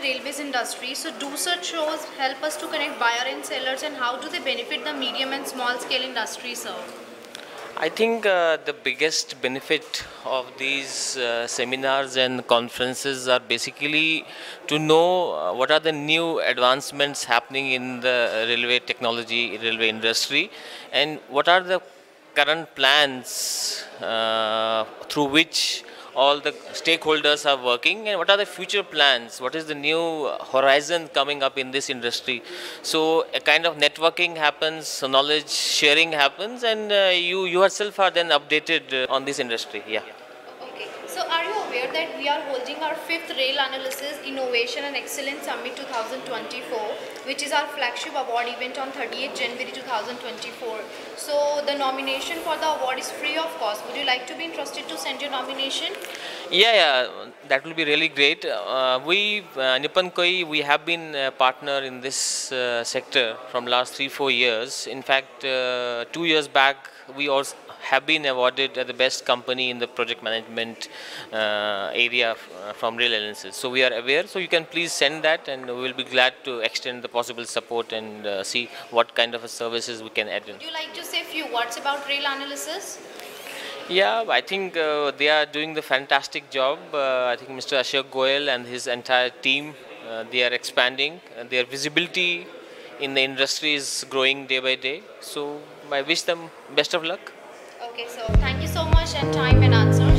railways industry. So do such shows help us to connect buyer and sellers and how do they benefit the medium and small scale industry, sir? I think uh, the biggest benefit of these uh, seminars and conferences are basically to know uh, what are the new advancements happening in the railway technology, railway industry, and what are the current plans uh, through which all the stakeholders are working and what are the future plans what is the new horizon coming up in this industry so a kind of networking happens knowledge sharing happens and uh, you yourself are then updated uh, on this industry yeah Okay. So are you aware that we are holding our fifth Rail Analysis Innovation and Excellence Summit 2024, which is our flagship award event on 38th January 2024. So the nomination for the award is free of cost. Would you like to be interested to send your nomination? Yeah, yeah, that will be really great. Uh, we, uh, Nippon Koei, we have been a partner in this uh, sector from last three, four years. In fact, uh, two years back, we also have been awarded as the best company in the project management uh, area uh, from Rail Analysis. So we are aware. So you can please send that, and we will be glad to extend the possible support and uh, see what kind of a services we can add in. Would you like to say a few words about Rail Analysis? Yeah, I think uh, they are doing the fantastic job. Uh, I think Mr. Ashok Goyal and his entire team, uh, they are expanding. And their visibility in the industry is growing day by day. So I wish them best of luck. Okay, so thank you so much and time and answers.